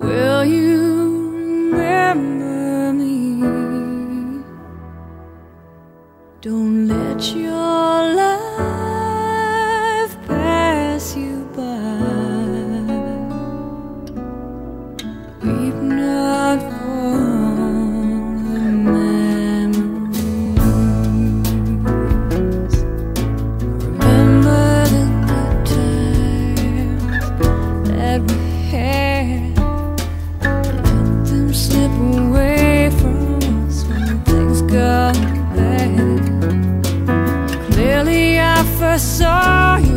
Will you remember me? Don't let your never saw you.